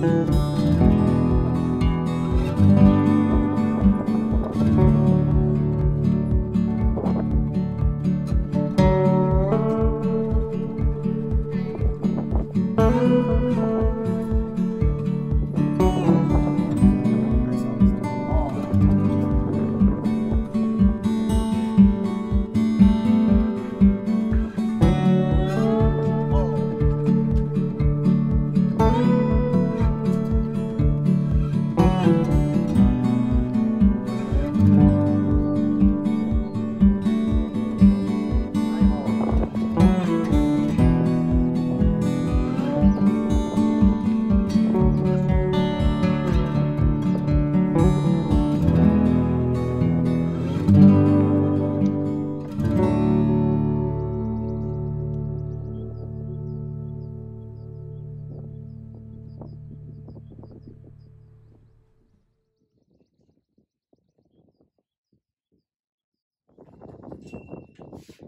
Thank off.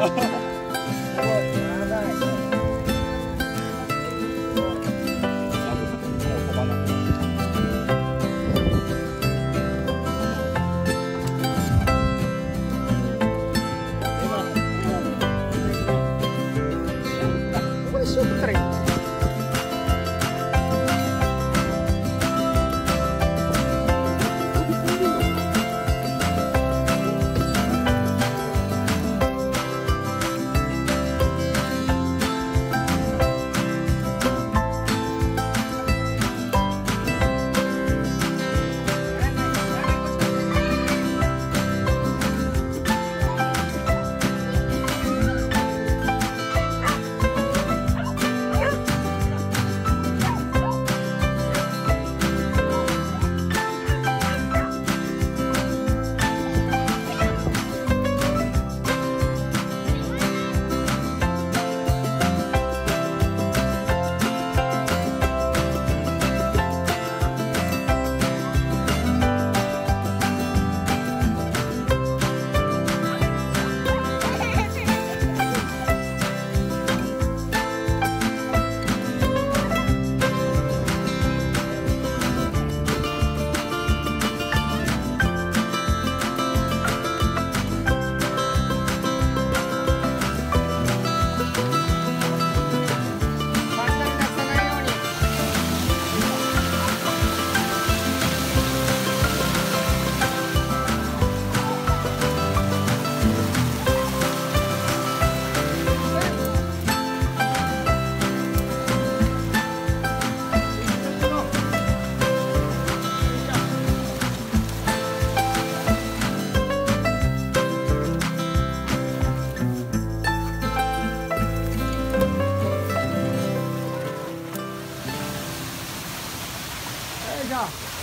哈 哈 아.